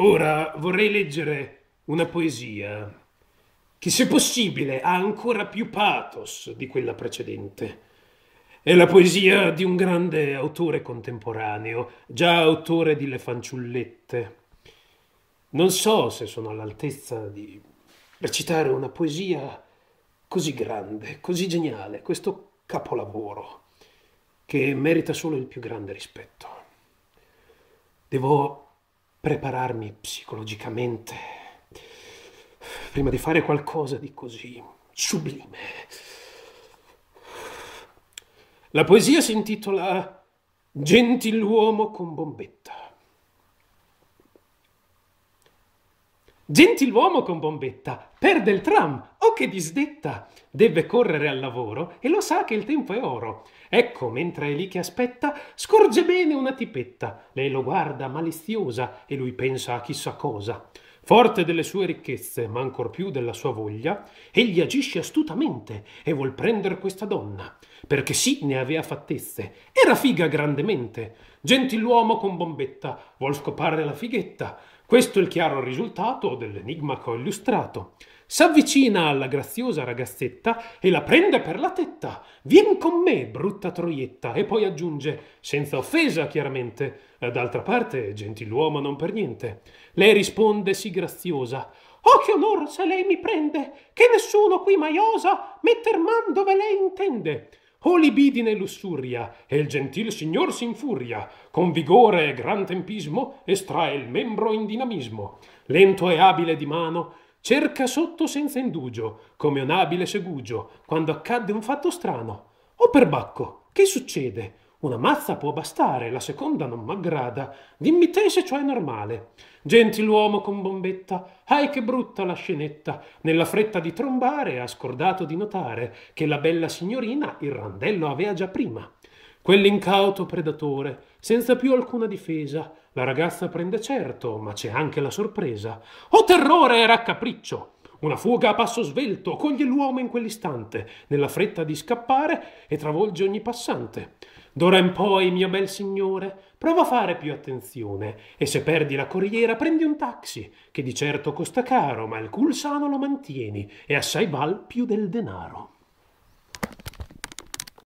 Ora vorrei leggere una poesia che, se possibile, ha ancora più pathos di quella precedente. È la poesia di un grande autore contemporaneo, già autore di Le fanciullette. Non so se sono all'altezza di recitare una poesia così grande, così geniale, questo capolavoro, che merita solo il più grande rispetto. Devo prepararmi psicologicamente prima di fare qualcosa di così sublime. La poesia si intitola Gentiluomo con bombetta. Gentiluomo con bombetta, perde il tram, oh che disdetta! Deve correre al lavoro e lo sa che il tempo è oro. Ecco, mentre è lì che aspetta, scorge bene una tipetta. Lei lo guarda maliziosa e lui pensa a chissà cosa. Forte delle sue ricchezze, ma ancor più della sua voglia, egli agisce astutamente e vuol prender questa donna, perché sì ne avea fattezze, era figa grandemente. Gentiluomo con bombetta, vuol scopare la fighetta. Questo è il chiaro risultato dell'enigma che ho illustrato s'avvicina alla graziosa ragazzetta e la prende per la tetta. Vien con me, brutta troietta, e poi aggiunge, senza offesa chiaramente, d'altra parte, gentiluomo non per niente. Lei risponde sì graziosa, Oh che onor se lei mi prende, che nessuno qui mai osa metter man dove lei intende. O libidine lussuria, e il gentil signor s'infuria, con vigore e gran tempismo estrae il membro in dinamismo. Lento e abile di mano, cerca sotto senza indugio, come un abile segugio, quando accadde un fatto strano. O per Bacco, che succede? Una mazza può bastare, la seconda non m'aggrada. Dimmi te se ciò è normale. Gentiluomo con bombetta, ai che brutta la scenetta. Nella fretta di trombare ha scordato di notare che la bella signorina il randello avea già prima. Quell'incauto predatore, senza più alcuna difesa, la ragazza prende certo, ma c'è anche la sorpresa. Oh terrore e raccapriccio! Una fuga a passo svelto coglie l'uomo in quell'istante, nella fretta di scappare e travolge ogni passante. D'ora in poi, mio bel signore, prova a fare più attenzione e se perdi la corriera prendi un taxi, che di certo costa caro, ma il cul sano lo mantieni e assai val più del denaro.